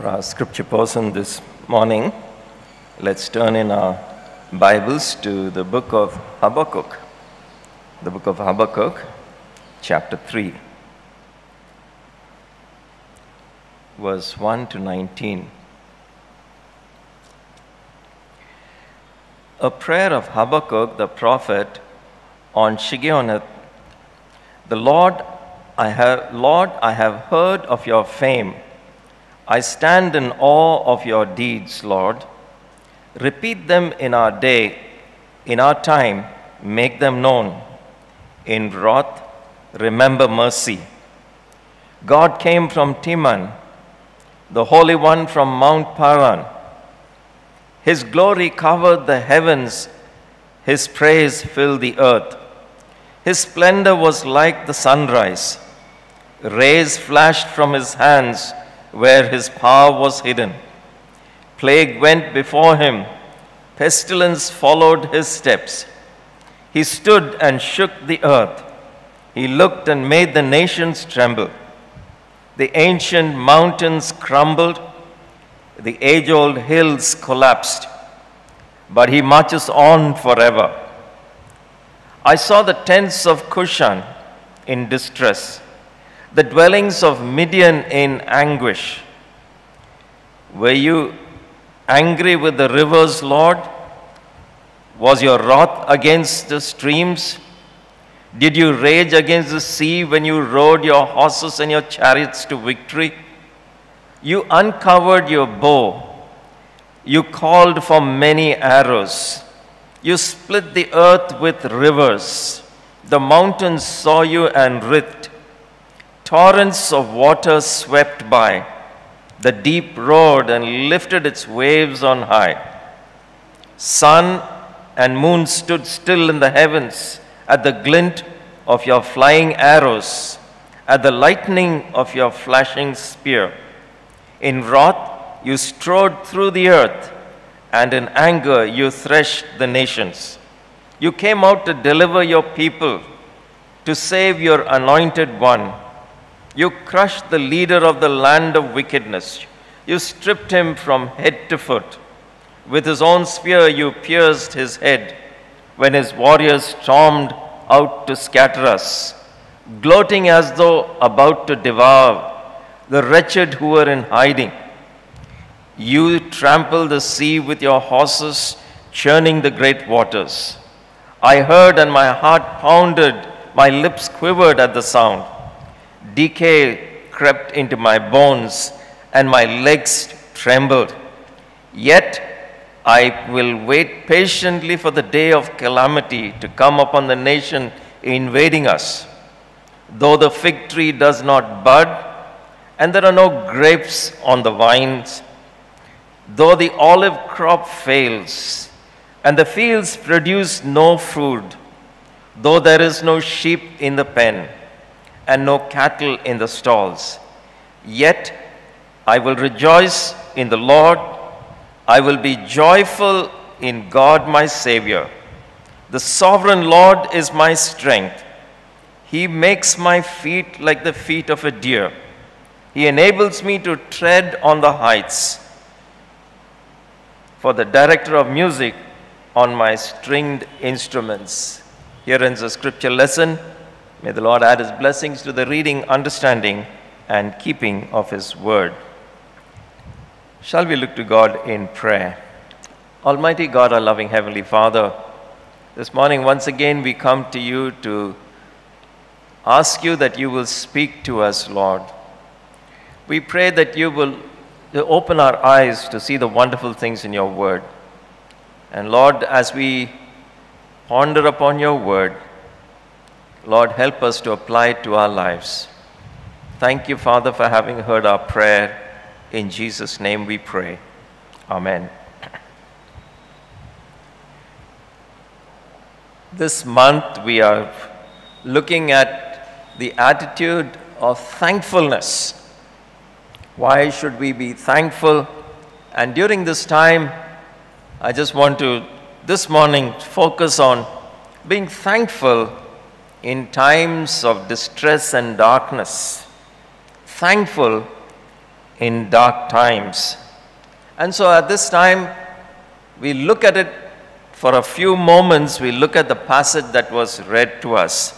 For our scripture portion this morning, let's turn in our Bibles to the book of Habakkuk. The book of Habakkuk, chapter 3, verse 1 to 19. A prayer of Habakkuk the prophet on Shigionoth. The Lord I have, Lord, I have heard of your fame. I stand in awe of your deeds, Lord. Repeat them in our day, in our time, make them known. In wrath, remember mercy. God came from Teman, the Holy One from Mount Paran. His glory covered the heavens, His praise filled the earth. His splendor was like the sunrise. Rays flashed from His hands where His power was hidden. Plague went before Him, pestilence followed His steps. He stood and shook the earth. He looked and made the nations tremble. The ancient mountains crumbled, the age old hills collapsed, but he marches on forever. I saw the tents of Cushan in distress, the dwellings of Midian in anguish. Were you angry with the rivers, Lord? Was your wrath against the streams? Did you rage against the sea when you rode your horses and your chariots to victory? You uncovered your bow. You called for many arrows. You split the earth with rivers. The mountains saw you and writhed. Torrents of water swept by. The deep roared and lifted its waves on high. Sun and moon stood still in the heavens at the glint of your flying arrows, at the lightning of your flashing spear. In wrath, you strode through the earth, and in anger, you threshed the nations. You came out to deliver your people, to save your anointed one. You crushed the leader of the land of wickedness. You stripped him from head to foot. With his own spear, you pierced his head when his warriors stormed out to scatter us, gloating as though about to devour the wretched who were in hiding. You trample the sea with your horses, churning the great waters. I heard and my heart pounded, my lips quivered at the sound. Decay crept into my bones, and my legs trembled. Yet I will wait patiently for the day of calamity to come upon the nation invading us. Though the fig tree does not bud, and there are no grapes on the vines, though the olive crop fails, and the fields produce no food, though there is no sheep in the pen, and no cattle in the stalls, yet I will rejoice in the Lord. I will be joyful in God my Savior. The sovereign Lord is my strength. He makes my feet like the feet of a deer. He enables me to tread on the heights. For the director of music on my stringed instruments. Here ends the scripture lesson. May the Lord add his blessings to the reading, understanding, and keeping of his word. Shall we look to God in prayer? Almighty God, our loving Heavenly Father, this morning once again we come to you to ask you that you will speak to us, Lord. We pray that you will open our eyes to see the wonderful things in your word. And Lord, as we ponder upon your word, Lord, help us to apply it to our lives. Thank you, Father, for having heard our prayer. In Jesus' name we pray. Amen. This month we are looking at the attitude of thankfulness. Why should we be thankful? And during this time, I just want to this morning focus on being thankful in times of distress and darkness. Thankful in dark times. And so at this time, we look at it for a few moments, we look at the passage that was read to us.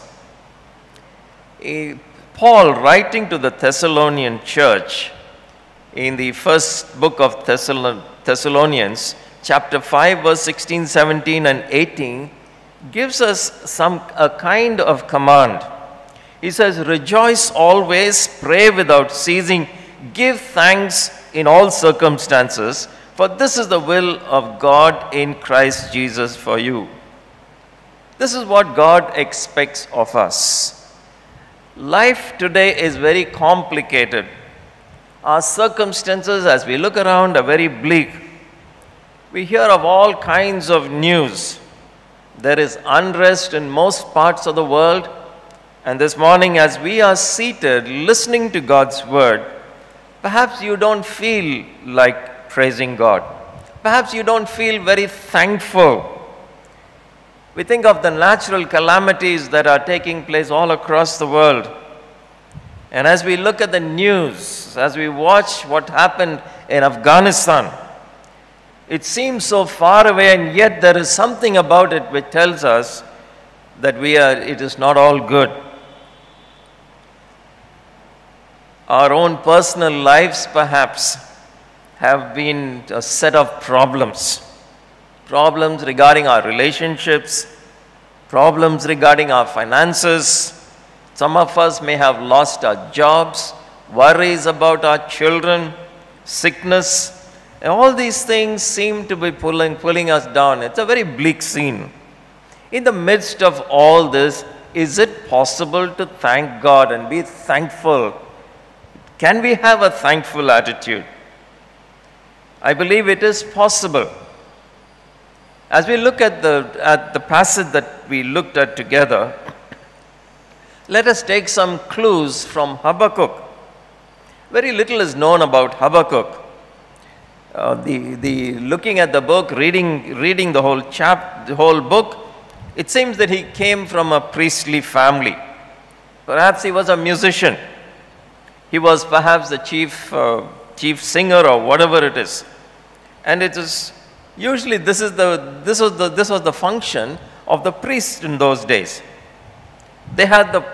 Eh, Paul, writing to the Thessalonian church in the first book of Thessalonians, chapter 5, verse 16, 17, and 18, gives us some a kind of command. He says, Rejoice always, pray without ceasing, give thanks in all circumstances, for this is the will of God in Christ Jesus for you. This is what God expects of us. Life today is very complicated. Our circumstances, as we look around, are very bleak. We hear of all kinds of news. There is unrest in most parts of the world. And this morning, as we are seated listening to God's word, perhaps you don't feel like praising God. Perhaps you don't feel very thankful we think of the natural calamities that are taking place all across the world. And as we look at the news, as we watch what happened in Afghanistan, it seems so far away, and yet there is something about it which tells us that we are, it is not all good. Our own personal lives, perhaps, have been a set of problems problems regarding our relationships, problems regarding our finances. Some of us may have lost our jobs, worries about our children, sickness. All these things seem to be pulling, pulling us down. It's a very bleak scene. In the midst of all this, is it possible to thank God and be thankful? Can we have a thankful attitude? I believe it is possible. As we look at the, at the passage that we looked at together, let us take some clues from Habakkuk. Very little is known about Habakkuk. Uh, the, the looking at the book, reading, reading the whole chap, the whole book, it seems that he came from a priestly family. Perhaps he was a musician. He was perhaps the chief, uh, chief singer or whatever it is. And it is Usually this, is the, this, was the, this was the function of the priest in those days. They had the,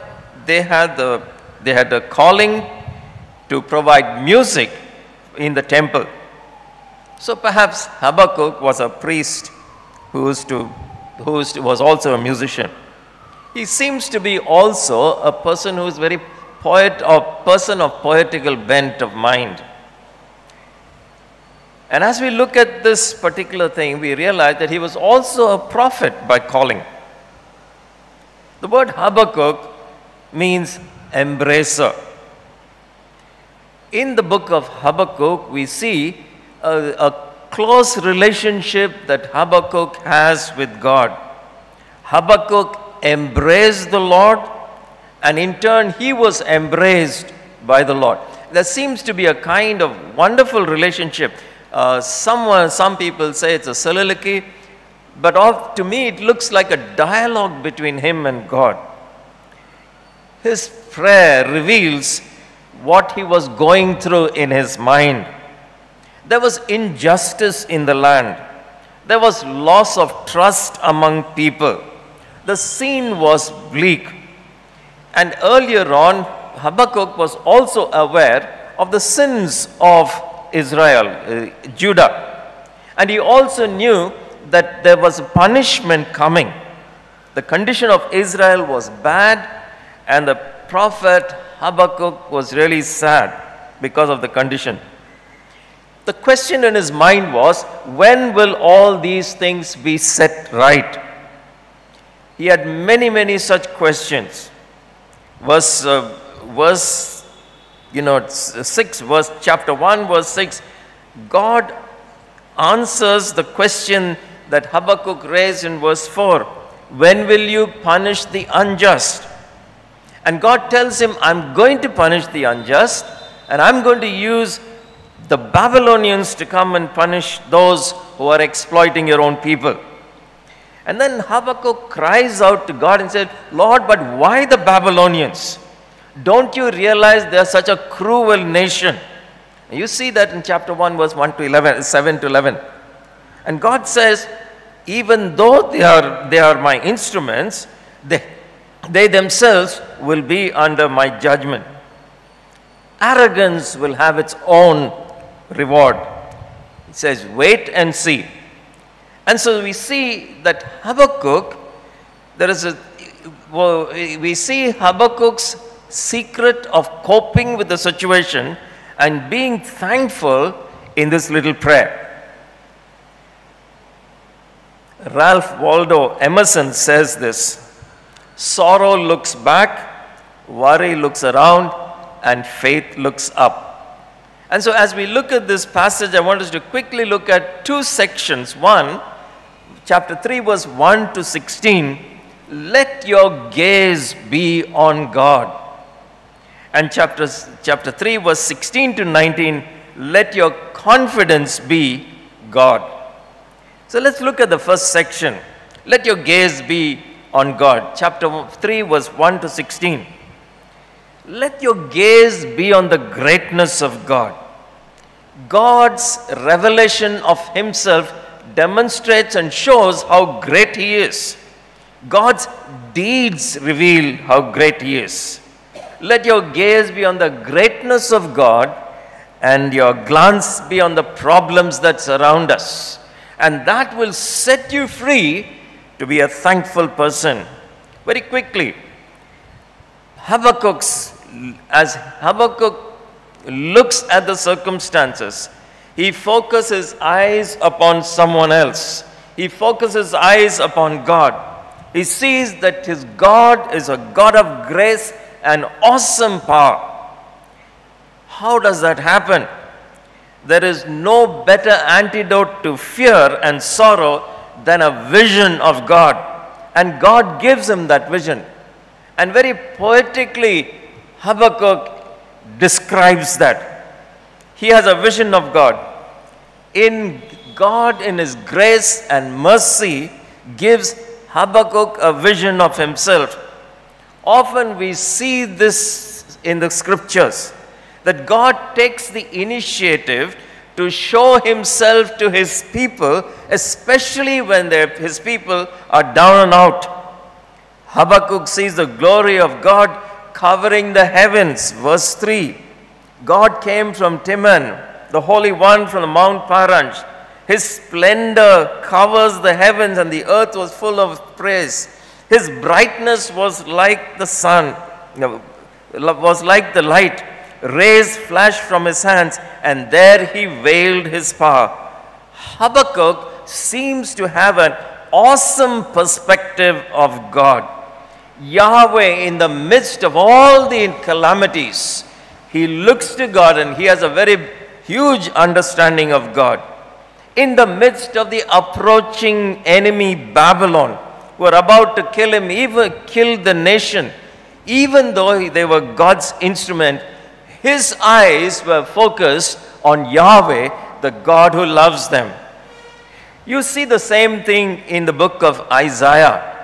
they had the, they had the calling to provide music in the temple. So perhaps Habakkuk was a priest who, was to, who was also a musician. He seems to be also a person who is very poet or person of poetical bent of mind. And as we look at this particular thing, we realize that he was also a prophet by calling. The word Habakkuk means embracer. In the book of Habakkuk, we see a, a close relationship that Habakkuk has with God. Habakkuk embraced the Lord, and in turn, he was embraced by the Lord. There seems to be a kind of wonderful relationship uh, some, some people say it's a soliloquy, but all, to me it looks like a dialogue between him and God. His prayer reveals what he was going through in his mind. There was injustice in the land. There was loss of trust among people. The scene was bleak. And earlier on, Habakkuk was also aware of the sins of Israel, uh, Judah. And he also knew that there was a punishment coming. The condition of Israel was bad, and the prophet Habakkuk was really sad because of the condition. The question in his mind was when will all these things be set right? He had many, many such questions. Verse, uh, verse you know, 6 verse, chapter 1 verse 6, God answers the question that Habakkuk raised in verse 4. When will you punish the unjust? And God tells him, I'm going to punish the unjust, and I'm going to use the Babylonians to come and punish those who are exploiting your own people. And then Habakkuk cries out to God and said, Lord, but why the Babylonians? Don't you realize they are such a cruel nation? You see that in chapter 1, verse 1 to 11, 7 to 11. And God says, even though they are, they are my instruments, they, they themselves will be under my judgment. Arrogance will have its own reward. It says, wait and see. And so we see that Habakkuk, there is a, well, we see Habakkuk's secret of coping with the situation and being thankful in this little prayer. Ralph Waldo Emerson says this sorrow looks back, worry looks around, and faith looks up. And so, as we look at this passage, I want us to quickly look at two sections. One, chapter 3, verse 1 to 16 let your gaze be on God. And chapter, chapter 3, verse 16 to 19 let your confidence be God. So let's look at the first section. Let your gaze be on God. Chapter 3, verse 1 to 16. Let your gaze be on the greatness of God. God's revelation of Himself demonstrates and shows how great He is. God's deeds reveal how great He is. Let your gaze be on the greatness of God and your glance be on the problems that surround us and that will set you free to be a thankful person. Very quickly, Habakkuk's, as Habakkuk looks at the circumstances, he focuses eyes upon someone else. He focuses eyes upon God. He sees that his God is a God of grace and awesome power. How does that happen? there is no better antidote to fear and sorrow than a vision of God. And God gives him that vision. And very poetically, Habakkuk describes that. He has a vision of God. In God, in His grace and mercy, gives Habakkuk a vision of himself. Often we see this in the scriptures that God takes the initiative to show himself to his people, especially when his people are down and out. Habakkuk sees the glory of God covering the heavens. Verse 3 God came from Teman, the Holy One from the Mount Paran. His splendor covers the heavens, and the earth was full of praise. His brightness was like the sun, was like the light rays flashed from his hands, and there he veiled his power. Habakkuk seems to have an awesome perspective of God. Yahweh, in the midst of all the calamities, he looks to God and he has a very huge understanding of God. In the midst of the approaching enemy Babylon, who are about to kill him, even kill the nation, even though they were God's instrument, his eyes were focused on Yahweh, the God who loves them. You see the same thing in the book of Isaiah.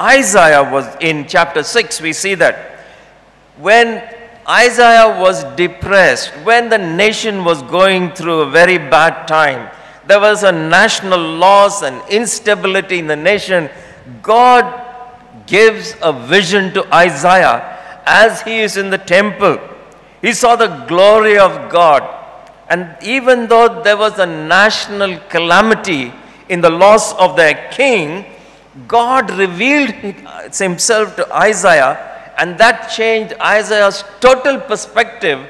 Isaiah was in chapter 6, we see that. When Isaiah was depressed, when the nation was going through a very bad time, there was a national loss and instability in the nation. God gives a vision to Isaiah as he is in the temple he saw the glory of God. And even though there was a national calamity in the loss of their king, God revealed himself to Isaiah, and that changed Isaiah's total perspective.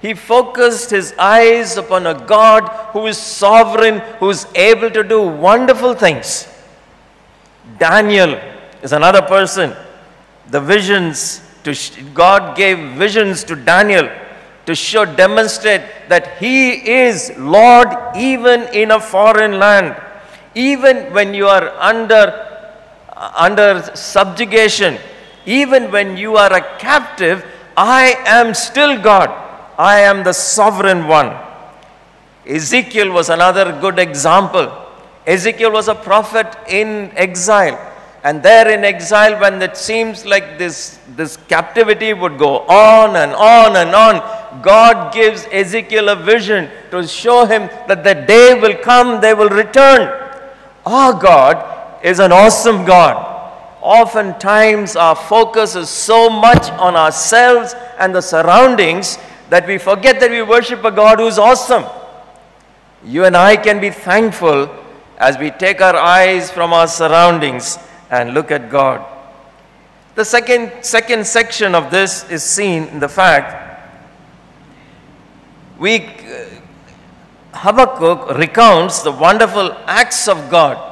He focused his eyes upon a God who is sovereign, who is able to do wonderful things. Daniel is another person. The visions to God gave visions to Daniel to show, demonstrate that he is Lord even in a foreign land. Even when you are under, under subjugation, even when you are a captive, I am still God. I am the sovereign one. Ezekiel was another good example. Ezekiel was a prophet in exile. And there in exile, when it seems like this, this captivity would go on and on and on, God gives Ezekiel a vision to show him that the day will come, they will return. Our God is an awesome God. Oftentimes, our focus is so much on ourselves and the surroundings that we forget that we worship a God who's awesome. You and I can be thankful as we take our eyes from our surroundings and look at God. The second, second section of this is seen in the fact we, uh, Habakkuk recounts the wonderful acts of God.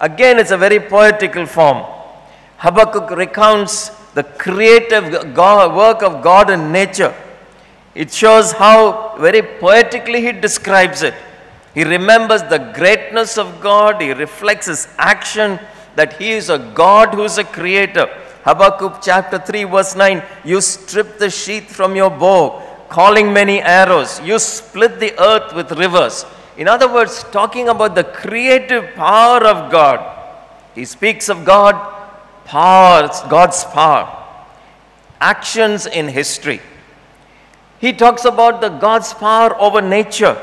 Again, it's a very poetical form. Habakkuk recounts the creative God, work of God in nature. It shows how very poetically he describes it. He remembers the greatness of God, he reflects his action that he is a God who is a creator. Habakkuk chapter 3, verse 9 You strip the sheath from your bow, calling many arrows. You split the earth with rivers. In other words, talking about the creative power of God. He speaks of God, power, God's power, actions in history. He talks about the God's power over nature.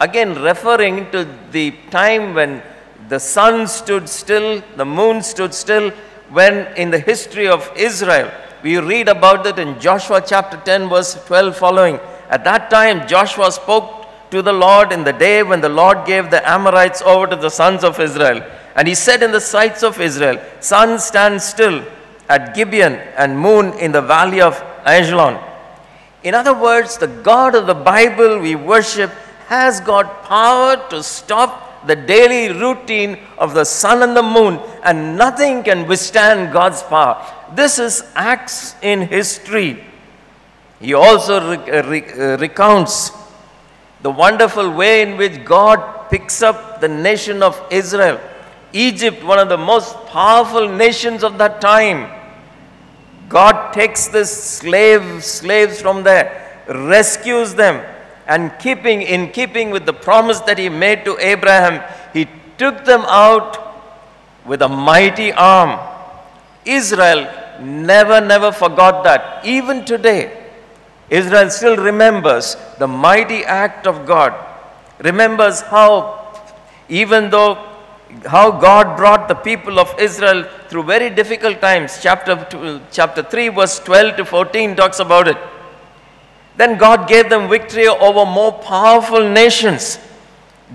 Again, referring to the time when the sun stood still, the moon stood still, when in the history of Israel, we read about it in Joshua chapter 10, verse 12 following. At that time, Joshua spoke to the Lord in the day when the Lord gave the Amorites over to the sons of Israel. And he said in the sights of Israel, Sun stand still at Gibeon and moon in the valley of Ajalon. In other words, the God of the Bible we worship has got power to stop the daily routine of the sun and the moon, and nothing can withstand God's power. This is acts in history. He also recounts the wonderful way in which God picks up the nation of Israel. Egypt, one of the most powerful nations of that time. God takes the slaves, slaves from there, rescues them, and keeping in keeping with the promise that he made to Abraham, he took them out with a mighty arm. Israel never, never forgot that. Even today, Israel still remembers the mighty act of God, remembers how, even though how God brought the people of Israel through very difficult times. Chapter, two, chapter 3, verse 12 to 14 talks about it. Then God gave them victory over more powerful nations.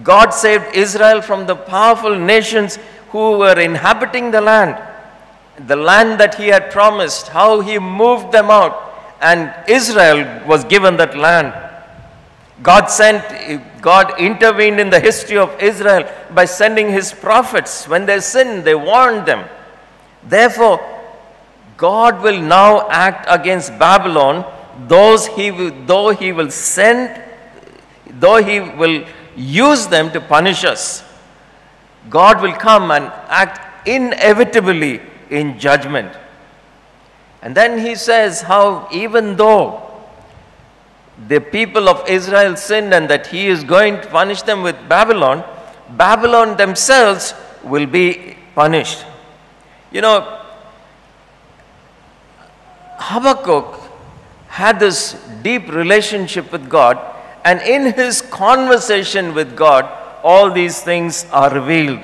God saved Israel from the powerful nations who were inhabiting the land, the land that He had promised, how He moved them out, and Israel was given that land. God sent, God intervened in the history of Israel by sending His prophets. When they sinned, they warned them. Therefore, God will now act against Babylon those he will, though he will send, though he will use them to punish us, God will come and act inevitably in judgment. And then he says how even though the people of Israel sinned and that he is going to punish them with Babylon, Babylon themselves will be punished. You know, Habakkuk had this deep relationship with God, and in his conversation with God, all these things are revealed.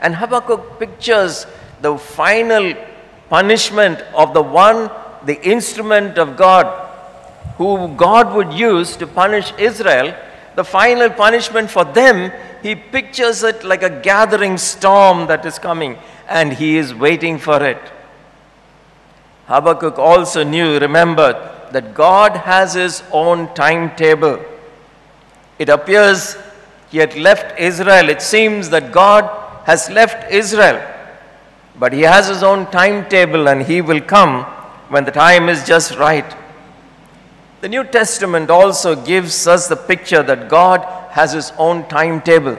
And Habakkuk pictures the final punishment of the one, the instrument of God, who God would use to punish Israel. The final punishment for them, he pictures it like a gathering storm that is coming, and he is waiting for it. Habakkuk also knew, remembered, that God has his own timetable. It appears he had left Israel. It seems that God has left Israel, but he has his own timetable and he will come when the time is just right. The New Testament also gives us the picture that God has his own timetable.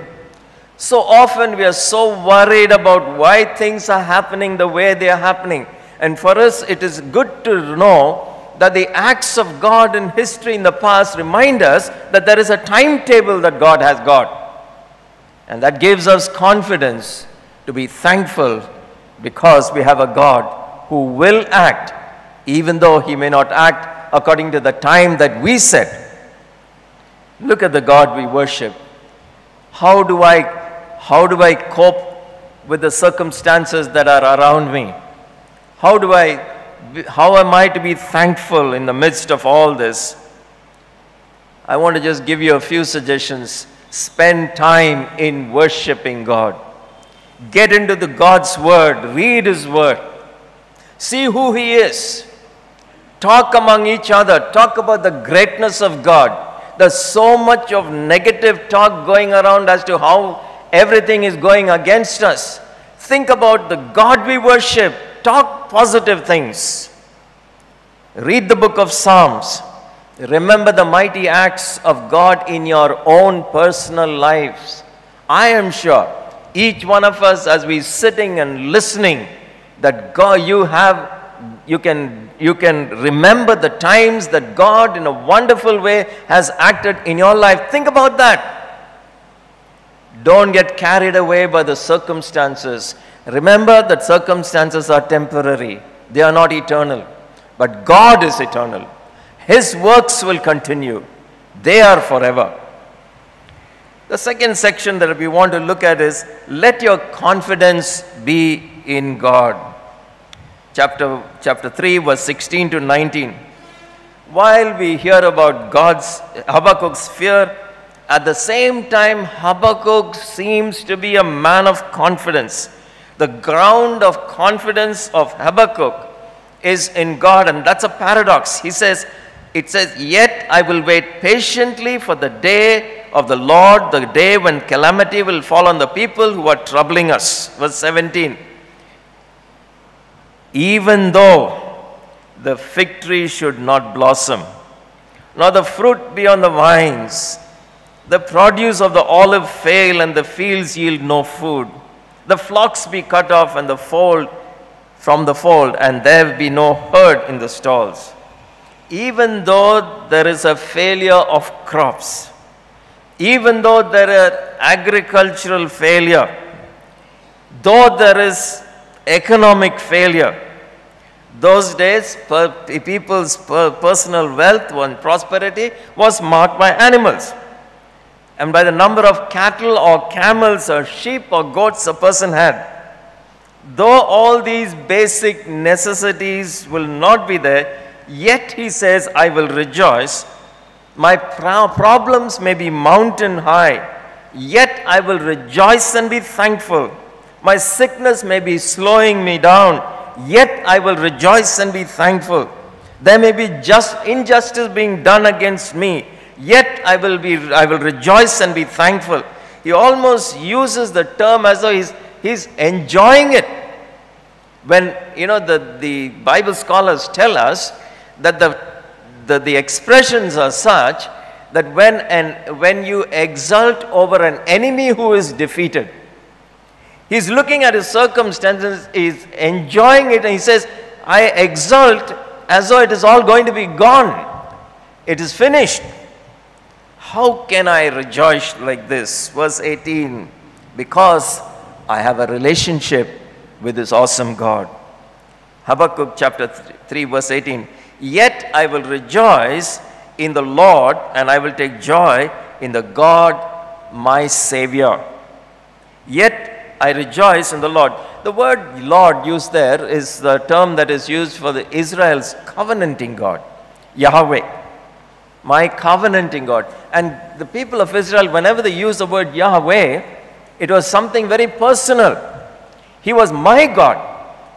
So often we are so worried about why things are happening the way they are happening. And for us, it is good to know that the acts of God in history in the past remind us that there is a timetable that God has got. And that gives us confidence to be thankful because we have a God who will act, even though He may not act according to the time that we set. Look at the God we worship. How do I, how do I cope with the circumstances that are around me? How do I, how am I to be thankful in the midst of all this? I want to just give you a few suggestions. Spend time in worshiping God. Get into the God's word, read his word. See who he is. Talk among each other. Talk about the greatness of God. There's so much of negative talk going around as to how everything is going against us. Think about the God we worship. Talk positive things. Read the book of Psalms. Remember the mighty acts of God in your own personal lives. I am sure each one of us, as we sitting and listening, that God, you have, you can, you can remember the times that God, in a wonderful way, has acted in your life. Think about that. Don't get carried away by the circumstances. Remember that circumstances are temporary, they are not eternal. But God is eternal. His works will continue, they are forever. The second section that we want to look at is let your confidence be in God. Chapter, chapter 3, verse 16 to 19. While we hear about God's Habakkuk's fear, at the same time, Habakkuk seems to be a man of confidence. The ground of confidence of Habakkuk is in God, and that's a paradox. He says, It says, Yet I will wait patiently for the day of the Lord, the day when calamity will fall on the people who are troubling us. Verse 17. Even though the fig tree should not blossom, nor the fruit be on the vines, the produce of the olive fail, and the fields yield no food, the flocks be cut off, and the fold from the fold, and there be no herd in the stalls. Even though there is a failure of crops, even though there is agricultural failure, though there is economic failure, those days per, people's per, personal wealth and prosperity was marked by animals and by the number of cattle or camels or sheep or goats a person had. Though all these basic necessities will not be there, yet he says, I will rejoice. My pro- problems may be mountain high, yet I will rejoice and be thankful. My sickness may be slowing me down, yet I will rejoice and be thankful. There may be just injustice being done against me, yet I will, be, I will rejoice and be thankful. He almost uses the term as though he's, he's enjoying it. When, you know, the, the Bible scholars tell us that the, the, the expressions are such that when, an, when you exult over an enemy who is defeated, he's looking at his circumstances, he's enjoying it, and he says, I exult as though it is all going to be gone. It is finished. How can I rejoice like this? Verse 18 Because I have a relationship with this awesome God. Habakkuk chapter 3, verse 18 Yet I will rejoice in the Lord, and I will take joy in the God my Savior. Yet I rejoice in the Lord. The word Lord used there is the term that is used for the Israel's covenanting God, Yahweh my covenanting God. And the people of Israel, whenever they use the word Yahweh, it was something very personal. He was my God.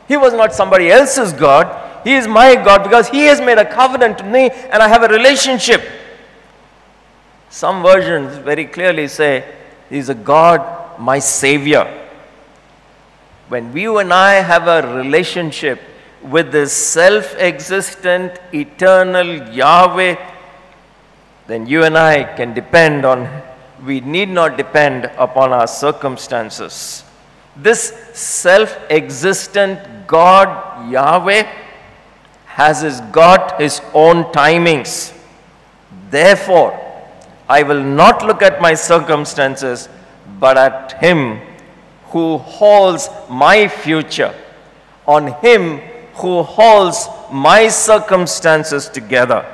He was not somebody else's God. He is my God because He has made a covenant to me and I have a relationship. Some versions very clearly say, He is a God, my Savior. When you and I have a relationship with this self existent, eternal Yahweh then you and I can depend on, we need not depend upon our circumstances. This self existent God, Yahweh, has his, got his own timings. Therefore, I will not look at my circumstances, but at him who holds my future, on him who holds my circumstances together.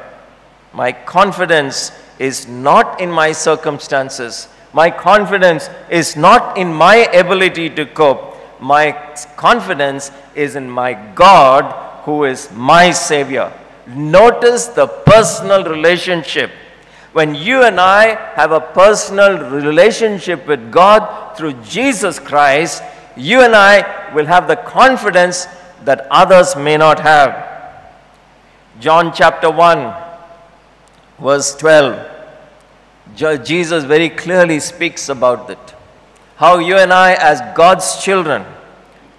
My confidence is not in my circumstances. My confidence is not in my ability to cope. My confidence is in my God who is my Savior. Notice the personal relationship. When you and I have a personal relationship with God through Jesus Christ, you and I will have the confidence that others may not have. John chapter 1, verse 12. Jesus very clearly speaks about it. How you and I, as God's children,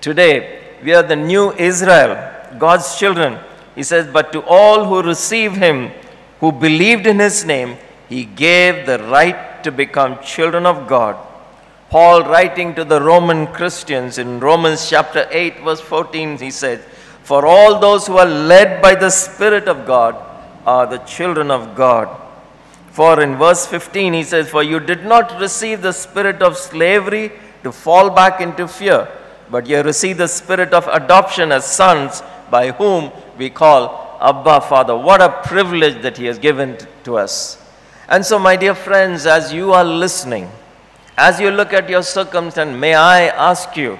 today, we are the new Israel, God's children. He says, But to all who receive him, who believed in his name, he gave the right to become children of God. Paul, writing to the Roman Christians in Romans chapter 8, verse 14, he said, For all those who are led by the Spirit of God are the children of God. For in verse 15 he says, For you did not receive the spirit of slavery to fall back into fear, but you received the spirit of adoption as sons, by whom we call Abba Father. What a privilege that he has given to us. And so, my dear friends, as you are listening, as you look at your circumstance, may I ask you,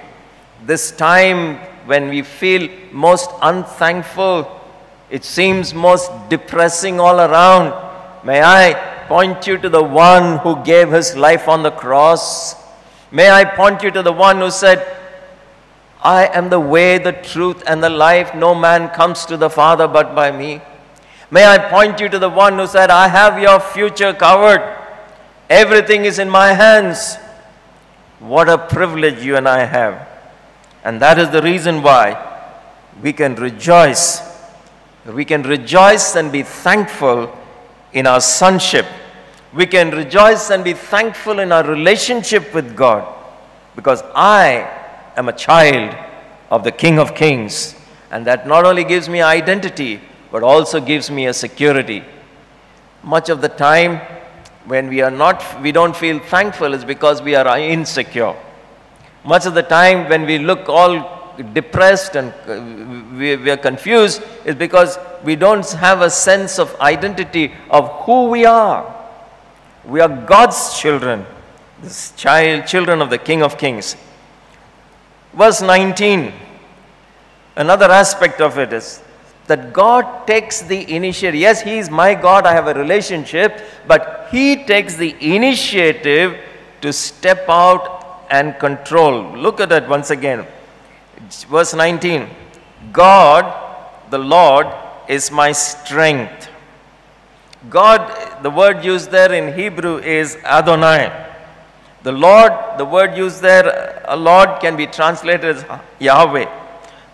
this time when we feel most unthankful, it seems most depressing all around, May I point you to the one who gave his life on the cross. May I point you to the one who said, I am the way, the truth, and the life. No man comes to the Father but by me. May I point you to the one who said, I have your future covered. Everything is in my hands. What a privilege you and I have. And that is the reason why we can rejoice. We can rejoice and be thankful in our sonship. We can rejoice and be thankful in our relationship with God because I am a child of the King of Kings. And that not only gives me identity, but also gives me a security. Much of the time, when we are not, we don't feel thankful is because we are insecure. Much of the time, when we look all depressed and uh, we, we are confused is because we don't have a sense of identity of who we are. We are God's children, this child, children of the King of Kings. Verse 19, another aspect of it is that God takes the initiative. Yes, He is my God, I have a relationship, but He takes the initiative to step out and control. Look at that once again. Verse 19 God, the Lord, is my strength. God, the word used there in Hebrew is Adonai. The Lord, the word used there, a Lord can be translated as Yahweh.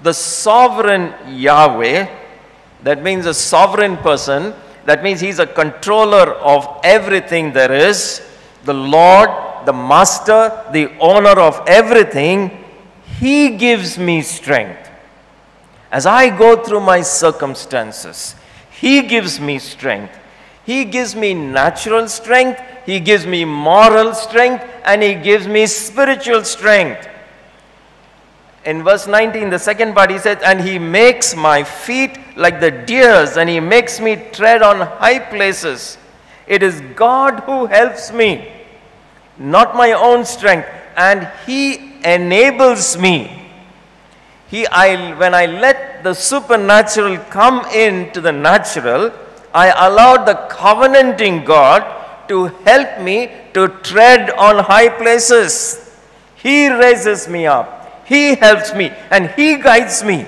The sovereign Yahweh, that means a sovereign person, that means he's a controller of everything there is. The Lord, the master, the owner of everything, he gives me strength. As I go through my circumstances, He gives me strength. He gives me natural strength, He gives me moral strength, and He gives me spiritual strength. In verse 19, the second part, He says, And He makes my feet like the deer's, and He makes me tread on high places. It is God who helps me, not my own strength. And He enables me. He, I, when I let the supernatural come into the natural, I allowed the covenanting God to help me to tread on high places. He raises me up, He helps me, and He guides me.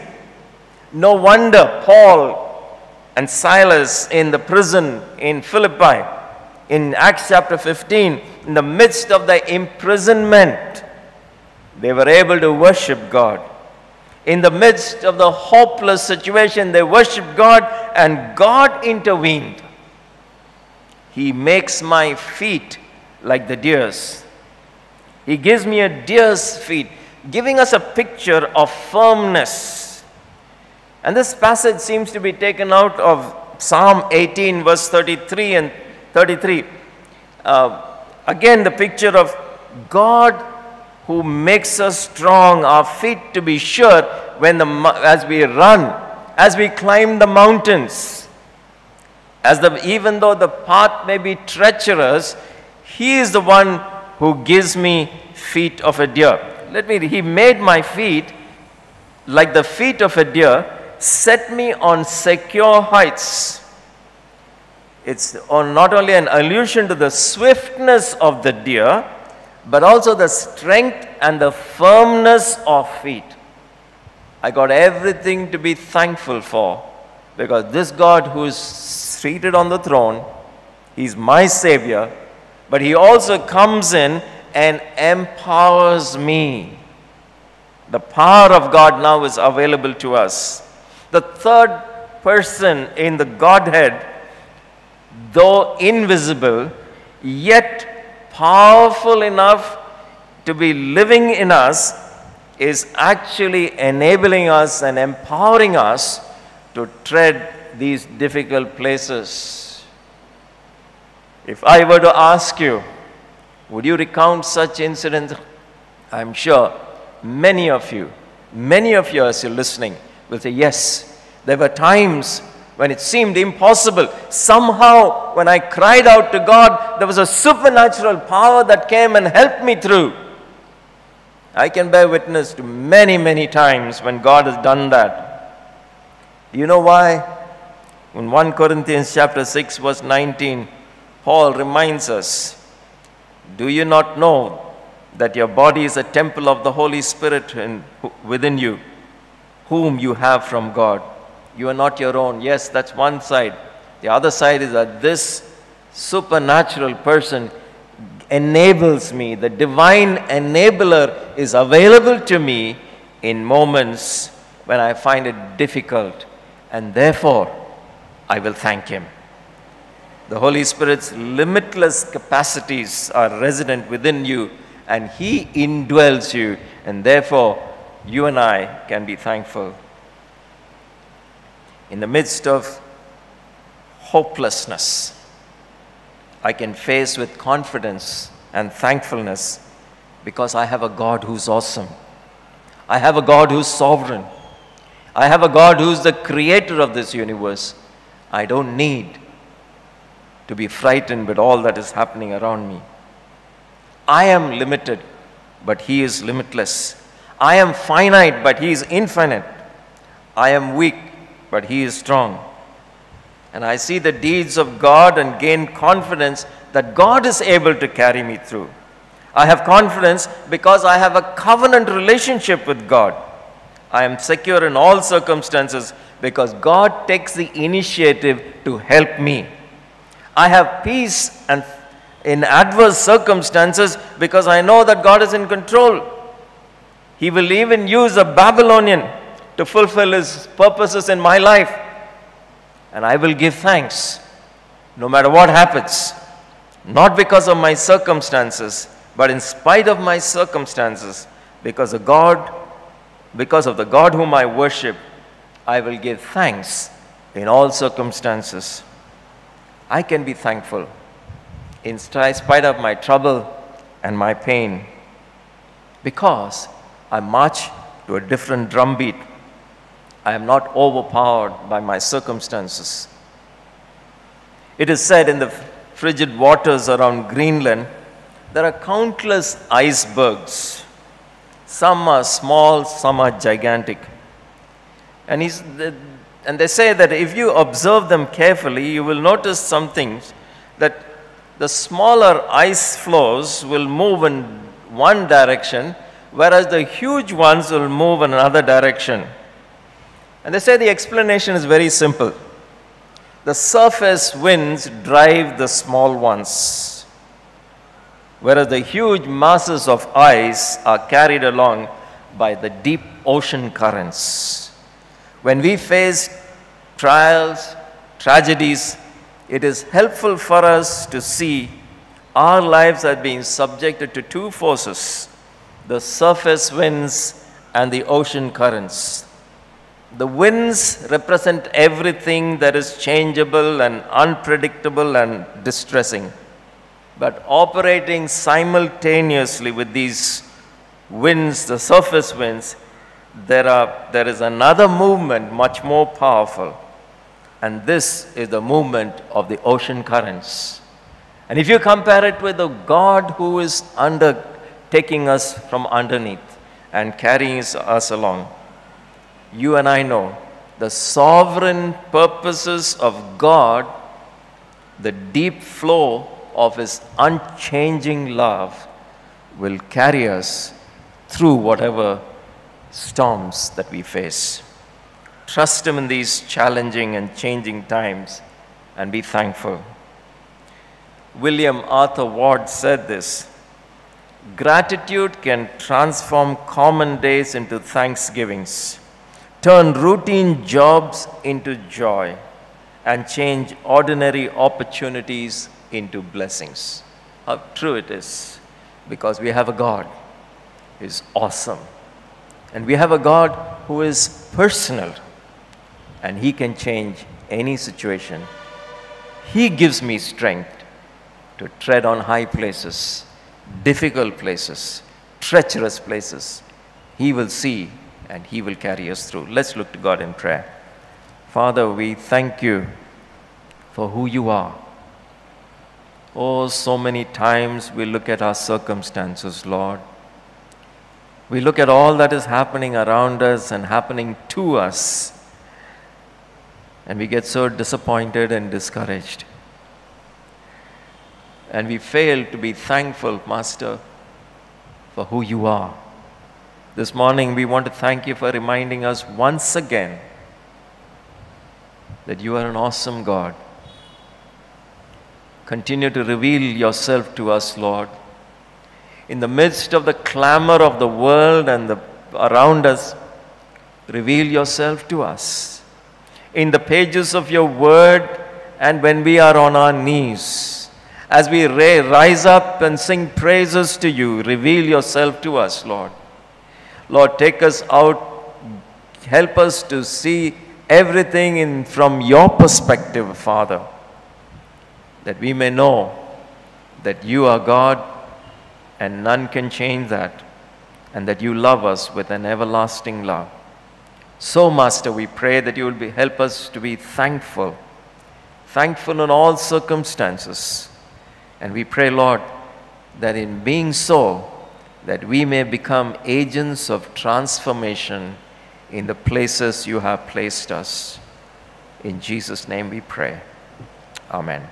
No wonder Paul and Silas in the prison in Philippi, in Acts chapter 15, in the midst of the imprisonment, they were able to worship God. In the midst of the hopeless situation, they worshiped God and God intervened. He makes my feet like the deer's. He gives me a deer's feet, giving us a picture of firmness. And this passage seems to be taken out of Psalm 18, verse 33 and 33. Uh, again, the picture of God who makes us strong, our feet to be sure, when the, as we run, as we climb the mountains, as the, even though the path may be treacherous, He is the one who gives me feet of a deer. Let me, He made my feet like the feet of a deer, set me on secure heights. It's on not only an allusion to the swiftness of the deer, but also the strength and the firmness of feet. I got everything to be thankful for because this God who is seated on the throne, He's my Savior, but He also comes in and empowers me. The power of God now is available to us. The third person in the Godhead, though invisible, yet powerful enough to be living in us, is actually enabling us and empowering us to tread these difficult places. If I were to ask you, would you recount such incidents? I'm sure many of you, many of you as you're listening, will say, Yes, there were times when it seemed impossible. Somehow, when I cried out to God, there was a supernatural power that came and helped me through. I can bear witness to many, many times when God has done that. You know why? In 1 Corinthians chapter 6 verse 19, Paul reminds us, do you not know that your body is a temple of the Holy Spirit in, within you, whom you have from God? You are not your own. Yes, that's one side. The other side is that this supernatural person enables me. The divine enabler is available to me in moments when I find it difficult, and therefore I will thank Him. The Holy Spirit's limitless capacities are resident within you, and He indwells you, and therefore you and I can be thankful. In the midst of hopelessness, I can face with confidence and thankfulness because I have a God who's awesome. I have a God who's sovereign. I have a God who's the creator of this universe. I don't need to be frightened with all that is happening around me. I am limited, but He is limitless. I am finite, but He is infinite. I am weak, but He is strong. And I see the deeds of God and gain confidence that God is able to carry me through. I have confidence because I have a covenant relationship with God. I am secure in all circumstances because God takes the initiative to help me. I have peace and in adverse circumstances because I know that God is in control. He will even use a Babylonian to fulfill his purposes in my life. And I will give thanks no matter what happens. Not because of my circumstances, but in spite of my circumstances, because of God, because of the God whom I worship, I will give thanks in all circumstances. I can be thankful in spite of my trouble and my pain because I march to a different drumbeat. I am not overpowered by my circumstances. It is said in the frigid waters around Greenland, there are countless icebergs. Some are small, some are gigantic. And, he's, and they say that if you observe them carefully, you will notice some things that the smaller ice floes will move in one direction, whereas the huge ones will move in another direction. And they say the explanation is very simple. The surface winds drive the small ones, whereas the huge masses of ice are carried along by the deep ocean currents. When we face trials, tragedies, it is helpful for us to see our lives are being subjected to two forces the surface winds and the ocean currents. The winds represent everything that is changeable and unpredictable and distressing. But operating simultaneously with these winds, the surface winds, there, are, there is another movement much more powerful, and this is the movement of the ocean currents. And if you compare it with the God who is undertaking us from underneath and carrying us along, you and I know the sovereign purposes of God, the deep flow of His unchanging love will carry us through whatever storms that we face. Trust Him in these challenging and changing times and be thankful. William Arthur Ward said this Gratitude can transform common days into thanksgivings, turn routine jobs into joy, and change ordinary opportunities into blessings. How true it is because we have a God who is awesome. And we have a God who is personal and He can change any situation. He gives me strength to tread on high places, difficult places, treacherous places. He will see and He will carry us through. Let's look to God in prayer. Father, we thank you for who you are. Oh, so many times we look at our circumstances, Lord. We look at all that is happening around us and happening to us, and we get so disappointed and discouraged. And we fail to be thankful, Master, for who you are. This morning, we want to thank you for reminding us once again that you are an awesome God Continue to reveal yourself to us, Lord. In the midst of the clamor of the world and the, around us, reveal yourself to us. In the pages of your word and when we are on our knees, as we rise up and sing praises to you, reveal yourself to us, Lord. Lord, take us out, help us to see everything in, from your perspective, Father that we may know that you are God and none can change that, and that you love us with an everlasting love. So, Master, we pray that you will be, help us to be thankful, thankful in all circumstances. And we pray, Lord, that in being so, that we may become agents of transformation in the places you have placed us. In Jesus' name we pray. Amen.